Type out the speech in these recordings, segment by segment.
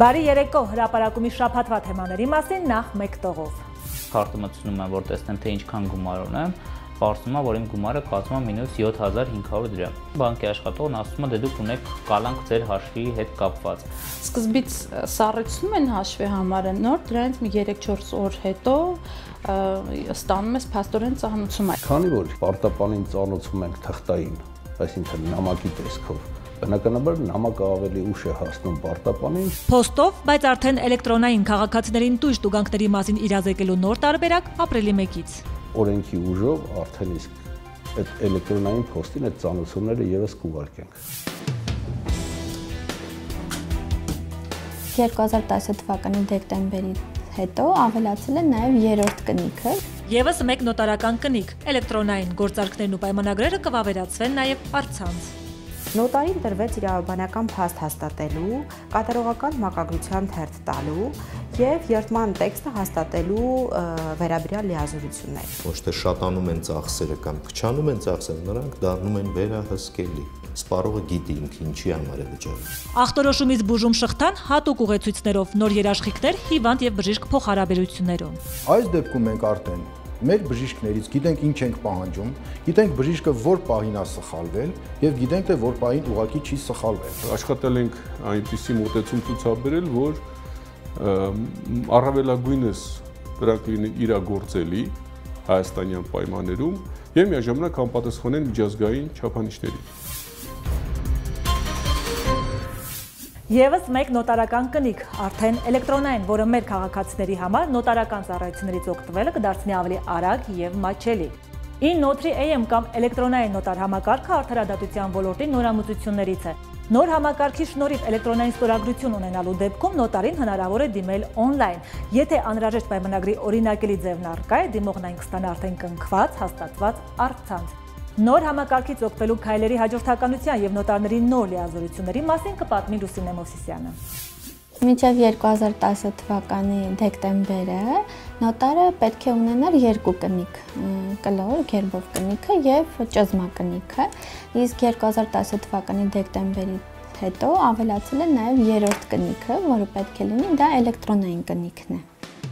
Բարի երեկո հրապարակումի շփաթվա թեմաների մասին նախ մեկ տողով։ Քարտումը ցնում եմ, որ տեսնեմ թե ինչքան գումար ունեմ, պարզվում է, որ իմ գումարը կազմում է մինուս 7500 դրամ։ Բանկի աշխատողն ասում է, դե դուք ունեք կալանք ձեր հաշվի հետ կապված։ Սկզբից սառեցնում են հաշվի համարը, նոր դրանից մի 3-4 օր հետո ստանում ես փաստորեն ծանուցում։ Քանի որ պարտապանին ծանուցում ենք թղթային, այսինքն նամակի տեսքով, բնականաբար նամակը ավելի ուշ է հասնում պարտապանին։ Փոստով, բայց արդեն էլեկտրոնային քաղաքացիներին տույժ տուգանքների մասին իրազեկելու նոր տարբերակ ապրիլի 1-ից։ Օրենքի ուժով արդեն իսկ այդ էլեկտրոնային փոստին այդ ծանուցումները եւս կուղարկենք։ 2010 թվականի դեկտեմբերի հետո ավելացել է նաև երրորդ կնիքը։ Եվս մեկ նոտարական կնիկ՝ էլեկտրոնային գործարքներն ու պայմանագրերը կվավերացվեն նաև առցանց։ Նոտարին տրվեց իրավաբանական փաստ հաստատելու, կատարողական մակագրության թերթ տալու եւ երթման տեքստը հաստատելու վերաբերյալ լիազորություններ։ Ոչ թե շատանում են ծախսերը կամ քչանում են ծախսերը, նրանք դառնում են վերահսկելի սպառողը գիտի ինքը ինչի համար է վճարում։ Ախտորոշումից բուժում շղթան հատուկ ուղեցույցներով նոր երաշխիքներ հիվանդ եւ բժիշկ փոխհարաբերություններում։ Այս դեպքում մենք արդեն մեր բժիշկներից գիտենք ինչ ենք պահանջում, գիտենք բժիշկը որ պահին է սխալվել եւ գիտենք թե որ պահին ուղակի չի սխալվել։ Աշխատել ենք այնպիսի մոտեցում ցուցաբերել, որ առավելագույնս դրանք լինեն իրագործելի հայաստանյան պայմաններում եւ միաժամանակ համապատասխանեն միջազգային չափանիշներին։ Եվս մեկ նոտարական կնիկ, արդեն էլեկտրոնային, որը մեր քաղաքացիների համար նոտարական ծառայություններից օգտվելը կդարձնի ավելի արագ եւ մաչելի։ In-Notary AM կամ էլեկտրոնային նոտար համակարգը արդարադատության ոլորտի նորամուծություններից է։ Նոր համակարգի շնորհիվ էլեկտրոնային ստորագրություն ունենալու դեպքում նոտարին հնարավոր է դիմել on-line։ Եթե անհրաժեշտ պայմանագրի օրինակելի ձևն առկա է, դիմողն այն կստանա արդեն կնքված, հաստատված առցանց։ Նոր համակարգից օգտվելու քայլերի հաջորդականության եւ նոտարների նոր լիազորությունների մասին կպատմի Լուսինե Մովսիսյանը։ Մինչև 2010 թվականի դեկտեմբերը նոտարը պետք է ունենար երկու կնիկ՝ կլոր, գերբով կնիքը եւ ճզմա կնիքը։ Իսկ 2010 թվականի դեկտեմբերի հետո ավելացել է նաեւ երրորդ կնիքը, որը պետք է լինի դա էլեկտրոնային կնիքն է։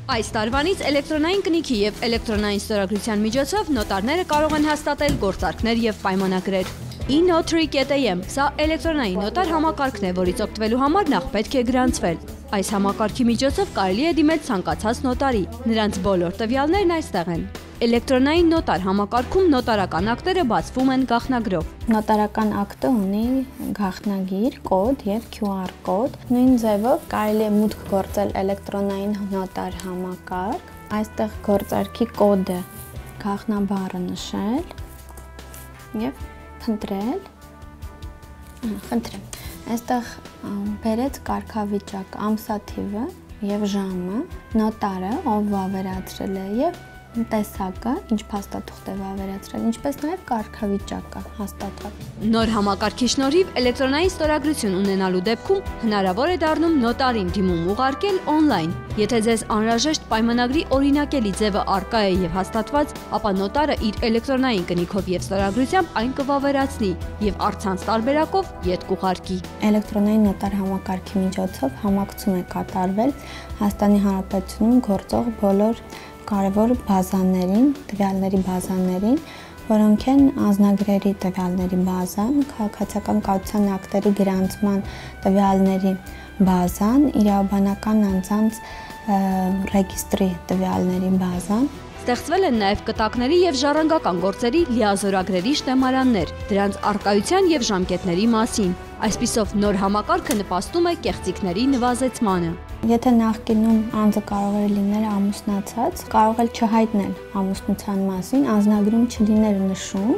Այս տարվանից էլեկտրոնային կնիքի եւ էլեկտրոնային ստորագրության միջոցով նոտարները կարող են հաստատել գործարքներ եւ պայմանագրեր։ e-notary.am սա էլեկտրոնային նոտար համակարգն է, որից օգտվելու համար նախ պետք է գրանցվել։ Այս համակարգի միջոցով կարելի է դիմել ցանկացած նոտարի։ Նրանց բոլոր տվյալներն այստեղ են։ Էլեկտրոնային նոտար համակարգում նոտարական ակտերը բացվում են գաղտնագրով։ Նոտարական ակտը ունի գաղտնագիր, կոդ եւ QR կոդ։ Նույն ձևով կարելի է մուտք գործել էլեկտրոնային նոտար համակարգ։ Այստեղ գործարքի կոդը գաղտնաբառը նշել եւ փնտրել։ Խնդրեմ։ Այստեղ բերեց կարգավիճակ ամսաթիվը եւ ժամը, նոտարը, ով վավերացրել է եւ տեսակը, ինչ փաստաթուղթ է վավերացրել, ինչպես նաև կարգավիճակը հաստատվել։ Նոր համակարգի շնորհիվ էլեկտրոնային ստորագրություն ունենալու դեպքում հնարավոր է դառնում նոտարին դիմում ուղարկել on-line։ Եթե ձեզ անհրաժեշտ պայմանագրի օրինակելի ձևը արկա է եւ հաստատված, ապա նոտարը իր էլեկտրոնային կնիքով եւ ստորագրությամբ այն կվավերացնի եւ առցանց տարբերակով յետ կուղարկի։ Էլեկտրոնային նոտար համակարգի միջոցով համակցում է կատարվել Հայաստանի Հանրապետությունում գործող բոլոր կարևոր բազաներին, տվյալների բազաներին, որոնք են անznագրերի տվյալների բազան, քաղաքացիական կայության ակտերի գրանցման տվյալների բազան, իրավաբանական անձանց ռեգիստրի տվյալների բազան, Ստեղծվել են նաև կտակների եւ ժառանգական գործերի լիազորագրերի շտեմարաններ, դրանց արկայության եւ ժամկետների մասին։ Այսպիսով նոր համակարգը նպաստում է կեղծիքների նվազեցմանը։ Եթե նախկինում անձը կարող էր լինել ամուսնացած, կարող էր չհայտնել ամուսնության մասին, անznագրում չլիներ նշում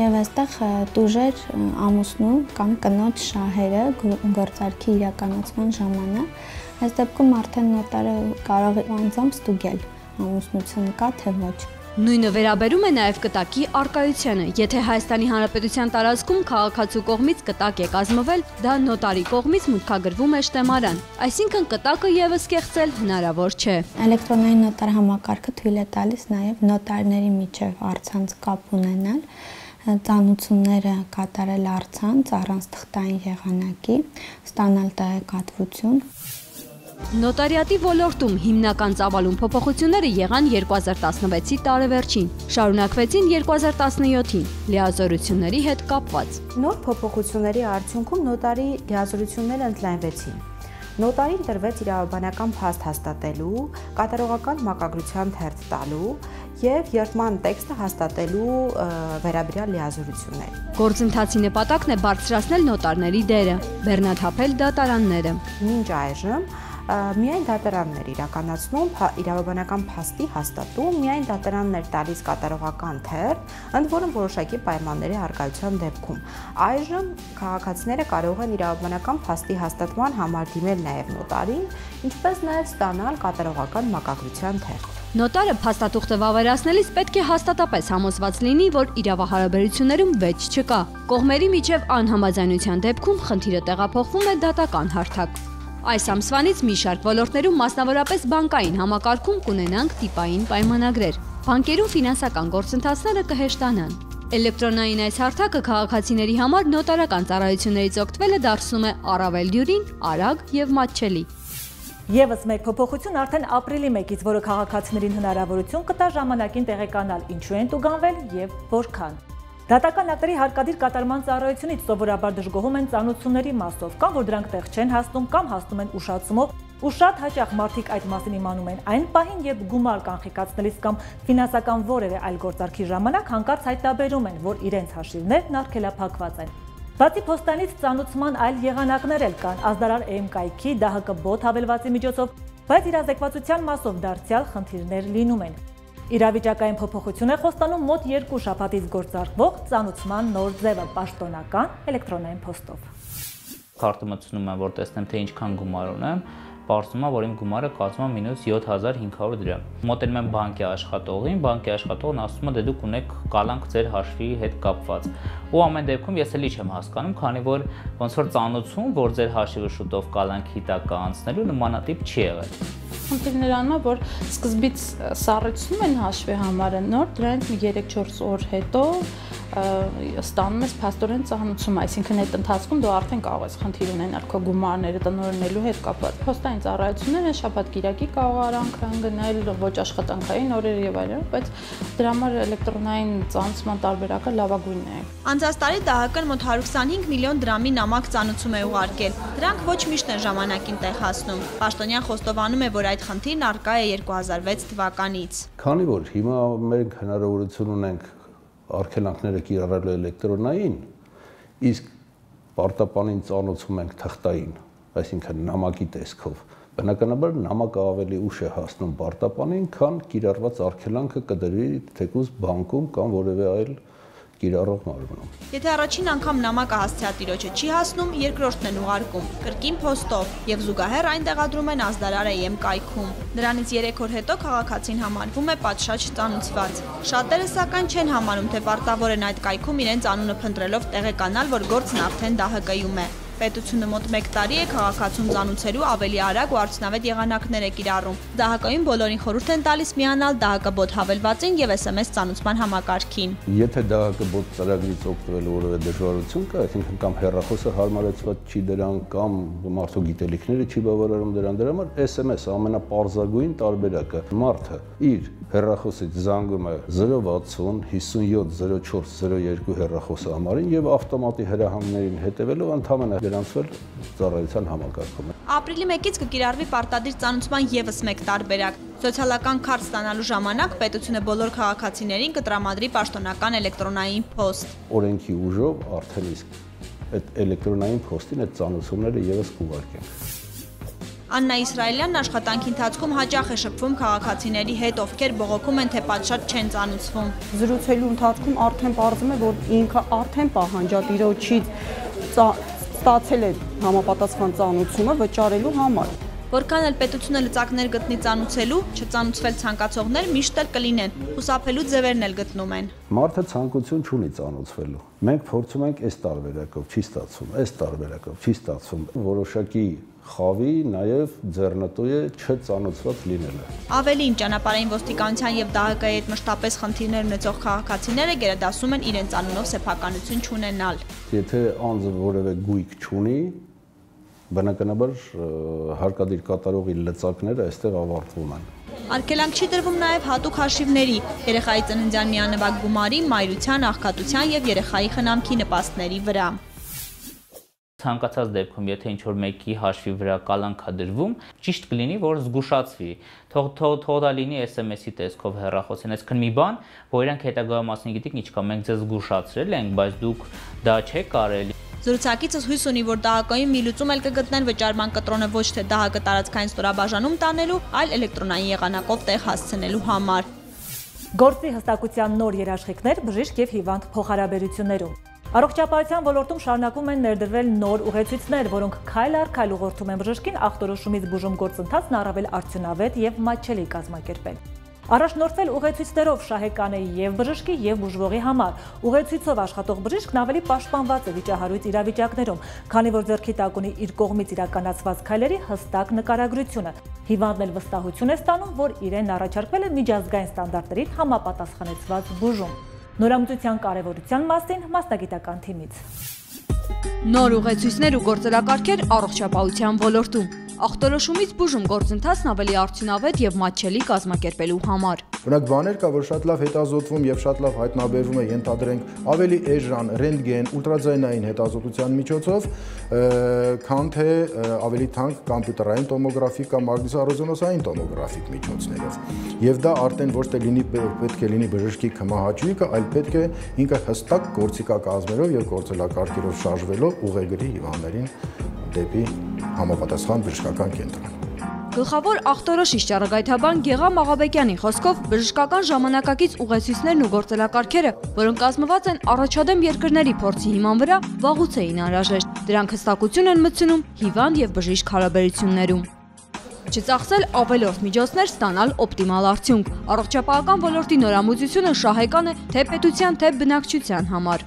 եւ այստեղ դուժեր ամուսնու կամ կնոջ շահերը գործարքի իրականացման ժամանակ այս դեպքում արդեն նոտարը կարող է անձամբ ստուգել ամուսնություն կա թե ոչ։ Նույնը վերաբերում է նաև կտակի արկայությանը։ Եթե Հայաստանի Հանրապետության տարածքում քաղաքացու կողմից կտակ է կազմվել, դա նոտարի կողմից մուտքագրվում է շտեմարան։ Այսինքն կտակը եւս կեղծել հնարավոր չէ։ Էլեկտրոնային նոտար համակարգը թույլ է տալիս նաև նոտարների միջև առցանց կապ ունենալ ծանուցումները կատարել առցանց առանց թղթային եղանակի, ստանալ տեղեկատվություն Նոտարիատի ոլորտում հիմնական ծավալուն փոփոխությունները եղան 2016-ի տարեվերջին, շարունակվեցին 2017-ին լիազորությունների հետ կապված։ Նոր փոփոխությունների արդյունքում նոտարի լիազորությունները ընդլայնվեցին։ Նոտարին տրվեց իրավաբանական փաստ հաստատելու, կատարողական մակագրության թերթ տալու եւ երթման տեքստը հաստատելու վերաբերյալ լիազորություններ։ Գործընթացի նպատակն է բարձրացնել նոտարների դերը, բեռնաթափել դատարանները։ Մինչ այժմ միայն դատարաններ իրականացնում իրավաբանական փաստի հաստատում, միայն դատարաններ տալիս կատարողական թերթ, ընդ որում որոշակի պայմանների արկայության դեպքում։ Այժմ քաղաքացիները կարող են իրավաբանական փաստի հաստատման համար դիմել նաև նոտարին, ինչպես նաև ստանալ կատարողական մակագրության թերթ։ Նոտարը փաստաթուղթը վավերացնելիս պետք է հաստատապես համոզված լինի, որ իրավահարաբերություններում վեճ չկա։ Կողմերի միջև անհամաձայնության դեպքում խնդիրը տեղափոխվում է դատական հարթակ։ Այս ամսվանից մի շարք ոլորտներում, մասնավորապես բանկային համակարգում կունենանք տիպային պայմանագրեր։ Բանկերում ֆինանսական գործընթացները կհեշտանան։ Էլեկտրոնային այս հարթակը քաղաքացիների համար նոտարական ծառայություններից օգտվելը դարձնում է առավել դյուրին, արագ եւ մատչելի։ Եվս մեկ փոփոխություն արդեն ապրիլի 1-ից, որը քաղաքացիներին հնարավորություն կտա ժամանակին տեղեկանալ ինչու են տուգանվել եւ որքան։ Դատական ակտերի հարկադիր կատարման ծառայությունից սովորաբար դժգոհում են ծանոթությունների մասով, կամ որ դրանք տեղ չեն հասնում, կամ հասնում են ուշացումով, ու շատ հաճախ մարդիկ այդ մասին իմանում են այն պահին, երբ գումար կանխիկացնելիս կամ ֆինանսական որևէ այլ գործարքի ժամանակ հանկարծ հայտնաբերում են, որ իրենց հաշիվներն արգելափակված են։ Բացի փոստանից ծանոթման այլ եղանակներ էլ կան ազդարար կայքի, ԴՀԿ բոտ հավելվածի միջոցով, բայց իրազեկվածության մասով դարձյալ խնդիրներ լինում են։ Իրավիճակային փոփոխություն է խոստանում մոտ 2 շաբաթից գործարկվող ծանուցման նոր ձևը պաշտոնական էլեկտրոնային փոստով։ Քարտը մտցնում եմ, որ տեսնեմ թե ինչքան գումար ունեմ, Պարզվում է, որ իմ գումարը կազմում է մինուս 7500 դրամ։ Մոտենում եմ բանկի աշխատողին, բանկի աշխատողն ասում է դե դուք ունեք կալանք ձեր հաշվի հետ կապված։ Ու ամեն դեպքում ես էլի չեմ հասկանում, քանի որ ոնց որ ծանոթություն, որ ձեր հաշիվը շուտով կալանքի տակ անցնելու նմանատիպ չի եղել խնդիրն նրանում է, որ սկզբից սառեցնում են հաշվի համարը նոր, դրանից մի 3-4 օր հետո ստանում ես փաստորեն ծանուցում, այսինքն այդ ընթացքում դու արդեն կարող ես խնդիր ունենալ քո գումարները տնօրինելու հետ կապված։ Փոստային ծառայությունները շաբաթ կիրակի կարող արանք գնել, ոչ աշխատանքային օրեր եւ այլն, բայց դրա համար էլեկտրոնային ծանուցման տարբերակը լավագույնն է։ Անցած տարի ԴՀԿ-ն մոտ 125 միլիոն դրամի նամակ ծանուցում է ուղարկել։ Դրանք ոչ միշտ են ժամանակին տեղ հասնում։ Պաշտոնյան խոստովանում է, որ այդ խնդիրն արկա է 2006 թվականից։ Քանի որ հիմա մենք հնարավորություն ունենք արգելանքները կիրառելու էլեկտրոնային, իսկ պարտապանին ծանոցում ենք թղթային, այսինքն նամակի տեսքով։ Բնականաբար նամակը ավելի ուշ է հասնում պարտապանին, քան կիրառված արգելանքը կդրվի թեկուզ բանկում կամ որևէ այլ կիրառող մարմնում։ Եթե առաջին անգամ նամակը հասցեատիրոջը չի հասնում, երկրորդն են ուղարկում կրկին փոստով եւ զուգահեռ այն տեղադրում են ազդարար AM կայքում։ Դրանից 3 օր հետո քաղաքացին համարվում է պատշաճ ծանուցված։ Շատերը սակայն չեն համարում, թե պարտավոր են այդ կայքում իրենց անունը փնտրելով տեղեկանալ, որ գործն արդեն ԴՀԿ-ում է։ Պետությունը մոտ 1 տարի է քաղաքացուն ծանուցելու ավելի արագ ու արդյունավետ եղանակներ է կիրառում։ ԴՀԿ-ին բոլորին խորհուրդ են տալիս միանալ ԴՀԿ բոտ հավելվածին եւ SMS ծանուցման համակարգին։ Եթե ԴՀԿ բոտ ծրագրից օգտվելու որևէ դժվարություն կա, այսինքն կամ հեռախոսը հարմարեցված չի դրան կամ մարդու գիտելիքները չի բավարարում դրան, դրա համար SMS ամենապարզագույն տարբերակը մարդը իր հեռախոսից զանգում է 060 57 04 02 հեռախոսը համարին եւ ավտոմատի հրահանգներին հետևելով ընդհանրապես գրանցվել ծառայության համակարգում։ Ապրիլի 1-ից կկիրառվի պարտադիր ծանուցման եւս մեկ տարբերակ։ Սոցիալական քարտ ստանալու ժամանակ պետությունը բոլոր քաղաքացիներին կտրամադրի պաշտոնական էլեկտրոնային փոստ։ Օրենքի ուժով արդեն իսկ այդ էլեկտրոնային փոստին այդ ծանուցումները եւս կուղարկենք։ Աննա Իսրայելյանն աշխատանքի ընթացքում հաճախ է շփվում քաղաքացիների հետ, ովքեր բողոքում են, թե պատշաճ չեն ծանուցվում։ Զրուցելու ընթացքում արդեն պարզվում է, որ ինքը արդեն պահանջատիրոջից ստացել է համապատասխան ծանուցումը վճարելու համար։ Որքան էլ պետությունը լծակներ գտնի ծանուցելու, չծանուցվել ցանկացողներ միշտ էլ կլինեն, խուսափելու ձևերն էլ գտնում են։ Մարդը ցանկություն չունի ծանուցվելու։ Մենք փորձում ենք այս տարբերակով, չի ստացվում, այս տարբերակով չի ստացվում։ Որոշակի խավի նաև ձեռնտու է չծանոթված լինելը։ Ավելին ճանապարհային ոստիկանության եւ ԴՀԿ-ի հետ մշտապես խնդիրներ ունեցող քաղաքացիները գերադասում են իրենց անունով սեփականություն չունենալ։ Եթե անձը որևէ գույք չունի, բնականաբար հարկադիր կատարողի լծակները այստեղ ավարտվում են։ Արգելանք չի դրվում նաև հատուկ հաշիվների, երեխայի ծննդյան միանվագ գումարի, մայրության, աղքատության եւ երեխայի խնամքի նպաստների վրա ցանկացած դեպքում, եթե ինչ որ մեկի հաշվի վրա կալանքա դրվում, ճիշտ կլինի, որ զգուշացվի։ Թող թող թող դա լինի SMS-ի տեսքով հեռախոսին, այսինքն մի բան, որ իրանք հետագա մասին գիտիկ ինչքա մենք ձեզ զգուշացրել ենք, բայց դուք դա չեք արել։ Զրուցակիցս հույս ունի, որ դահակային մի լուծում էլ կգտնեն վճարման կտրոնը ոչ թե դահակը տարածքային ստորաբաժանում տանելու, այլ էլեկտրոնային եղանակով տեղ հասցնելու համար։ Գործի հստակության նոր երաշխիքներ բժիշկ եւ հիվանդ փոխհարաբերություններում Առողջապահության ոլորտում շարունակում են ներդրվել նոր ուղեցույցներ, որոնք քայլ առ քայլ ուղղորդում են բժշկին ախտորոշումից բուժում գործընթացն առավել արդյունավետ եւ մատչելի կազմակերպել։ Առաջնորդվել ուղեցույցներով շահեկան է եւ բժշկի եւ բուժվողի համար։ Ուղեցույցով աշխատող բժիշկն ավելի պաշտպանված է վիճահարույց իրավիճակներում, քանի որ ձեռքի տակ ունի իր կողմից իրականացված քայլերի հստակ նկարագրությունը։ Հիվանդն էլ վստահություն է ստանում, որ իրեն առաջարկվել է միջազգային ստանդարտներին համապատասխանեցված բուժում։ Նորամուծության կարևորության մասին մասնագիտական թիմից։ Նոր ուղեցույցներ ու գործելակարգեր առողջապահության ոլորտում ախտորոշումից բուժում գործընթացն ավելի արդյունավետ եւ մատչելի կազմակերպելու համար։ Օրինակ բաներ կա, որ շատ լավ հետազոտվում եւ շատ լավ հայտնաբերվում է, ենթադրենք ավելի էժան ռենտգեն, ուլտրաձայնային հետազոտության միջոցով, քան թե ավելի թանկ կոմպյուտերային տոմոգրաֆի կամ մագնիսառեզոնանսային տոմոգրաֆիկ միջոցներով։ Եվ դա արդեն ոչ թե լինի պետք է լինի բժշկի քմահաճույքը, այլ պետք է ինքը հստակ գործիքակազմերով եւ գործելակարգերով շարժվելով ուղեգրի հիվանդներին դեպի համապատասխան բժշկական կենտրոն։ Գլխավոր ախտորոշիչ ճառագայթաբան Գեգամ Աղաբեկյանի խոսքով բժշկական ժամանակակից ուղեցույցներն ու գործելակարգերը, որոնք կազմված են առաջադեմ երկրների փորձի հիման վրա, վաղուց էին անհրաժեշտ։ Դրանք հստակություն են մտցնում հիվանդ եւ բժիշկ հարաբերություններում չծախսել ավելորդ միջոցներ ստանալ օպտիմալ արդյունք։ Առողջապահական ոլորտի նորամուծությունը շահեկան է թե պետության, թե բնակչության համար։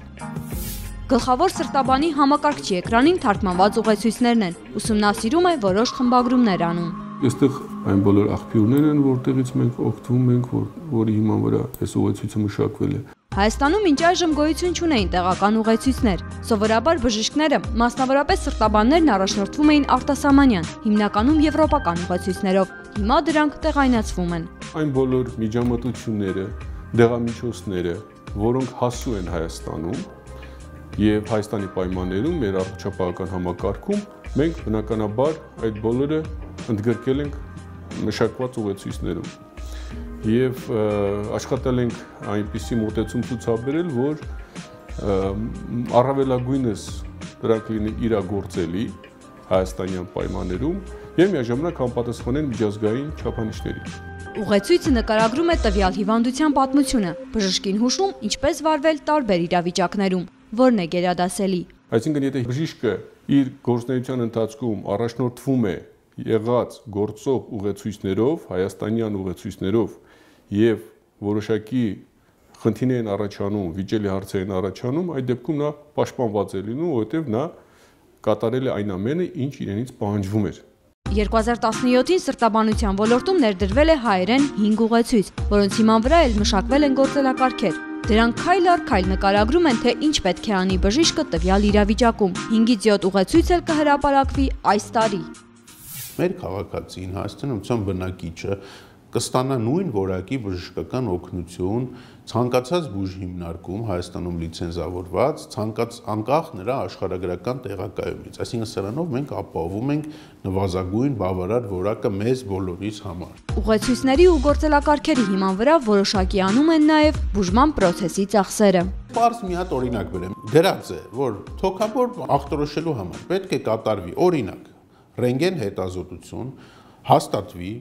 Գլխավոր սրտաբանի համակարգչի էկրանին թարգմանված ուղեցույցներն են։ Ուսումնասիրում է որոշ խմբագրումներ անում։ Այստեղ այն բոլոր աղբյուրներն են, որտեղից մենք օգտվում ենք, որ որի հիման վրա այս ուղեցույցը մշակվել է։ Հայաստանում մինչ այժմ գոյություն չունեին տեղական ուղեցույցներ։ Սովորաբար բժիշկները, մասնավորապես սրտաբաններն առաջնորդվում էին արտասահմանյան, հիմնականում եվրոպական ուղեցույցներով։ Հիմա դրանք տեղայնացվում են։ Այն բոլոր միջամտությունները, դեղամիջոցները, որոնք հասու են Հայաստանում, եւ Հայաստանի պայմաններում մեր առողջապահական համակարգում մենք բնականաբար այդ բոլորը ընդգրկել ենք մշակված ուղեցույցներում եւ աշխատել ենք այնպիսի մոտեցում ցուցաբերել, որ առավելագույնս դրանք լինի իրագործելի հայաստանյան պայմաններում եւ միաժամանակ համապատասխանեն միջազգային չափանիշներին։ Ուղեցույցը նկարագրում է տվյալ հիվանդության պատմությունը, բժշկին հուշում ինչպես վարվել տարբեր իրավիճակներում որն է գերադասելի։ Այսինքն եթե բժիշկը իր գործնեության ընթացքում առաջնորդվում է եղած գործող ուղեցույցներով, հայաստանյան ուղեցույցներով եւ որոշակի խնդիրներ են առաջանում, վիճելի հարցեր են առաջանում, այդ դեպքում նա պաշտպանված է լինում, որովհետեւ նա կատարել է այն ամենը, ինչ իրենից պահանջվում էր։ 2017-ին սրտաբանության ոլորտում ներդրվել է հայերեն 5 ուղեցույց, որոնց հիման վրա էլ մշակվել են գործելակարգեր։ Դրանք քայլ առ քայլ նկարագրում են, թե ինչ պետք է անի բժիշկը տվյալ իրավիճակում։ 5-ից 7 ուղեցույց էլ կհրապարակվի այս տարի։ Մեր քաղաքացին Հայաստանում բնակիչը կստանա նույն որակի բժշկական օգնություն ցանկացած բուժ հիմնարկում Հայաստանում լիցենզավորված, ցանկաց անկախ նրա աշխարհագրական տեղակայումից։ Այսինքն սրանով մենք ապահովում ենք նվազագույն բավարար որակը մեզ բոլորիս համար։ Ուղեցույցների ու գործելակարգերի հիման վրա որոշակի անում են նաև բուժման process-ի ծախսերը։ Պարզ մի հատ օրինակ բերեմ։ Գրած է, որ թոքաբոր ախտորոշելու համար պետք է կատարվի օրինակ ռենտգեն հետազոտություն, հաստատվի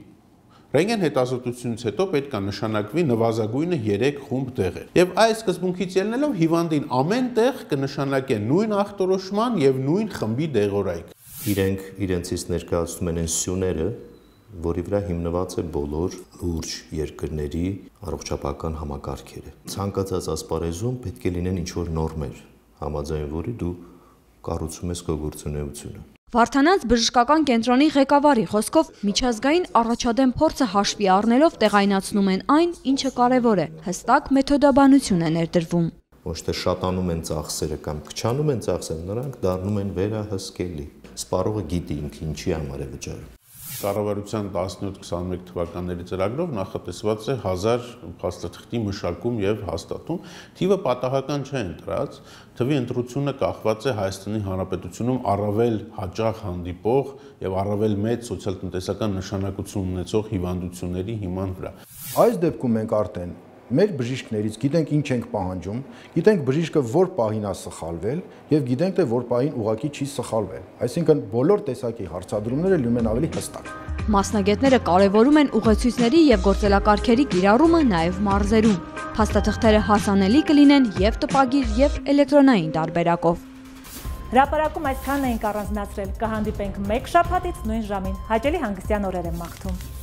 Ռենգեն հետազոտությունից հետո պետք է նշանակվի նվազագույնը 3 խումբ դեղեր։ Եվ այս սկզբունքից ելնելով հիվանդին ամեն տեղ կնշանակեն նույն ախտորոշման եւ նույն խմբի դեղորայք։ Իրենք իրենցից ներկայացնում են այն սյուները, որի վրա հիմնված է բոլոր լուրջ երկրների առողջապահական համակարգերը։ Ցանկացած ասպարեզում պետք է լինեն ինչ-որ նորմեր, համաձայն որի դու կառուցում ես քո գործունեությունը։ Վարդանանց բժշկական կենտրոնի ղեկավարի խոսքով միջազգային առաջադեմ փորձը հաշվի առնելով տեղայնացնում են այն, ինչը կարևոր է, հստակ մեթոդաբանություն է ներդրվում։ Ոչ թե շատանում են ծախսերը կամ քչանում են ծախսերը, նրանք դառնում են վերահսկելի։ սպառողը գիտի ինքը ինչի համար է վճարում կառավարության 17-21 թվականների ծրագրով նախատեսված է 1000 փաստաթղթի մշակում եւ հաստատում։ Թիվը պատահական չէ ընտրած, թվի ընտրությունը կախված է Հայաստանի Հանրապետությունում առավել հաճախ հանդիպող եւ առավել մեծ սոցիալ-տնտեսական նշանակություն ունեցող հիվանդությունների հիման վրա։ Այս դեպքում մենք արդեն մեր բժիշկներից գիտենք ինչ ենք պահանջում, գիտենք բժիշկը որ պահին է սխալվել եւ գիտենք թե որ պահին ուղակի չի սխալվել։ Այսինքն բոլոր տեսակի հարցադրումները լինում են ավելի հստակ։ Մասնագետները կարևորում են ուղեցույցների եւ գործելակարգերի կիրառումը նաեւ մարզերում։ Փաստաթղթերը հասանելի կլինեն եւ տպագիր եւ էլեկտրոնային տարբերակով։ Հրապարակում այսքանն էինք առանձնացրել։ Կհանդիպենք մեկ շաբաթից նույն ժամին։ Հաճելի հանգստյան օրեր եմ մաղթում։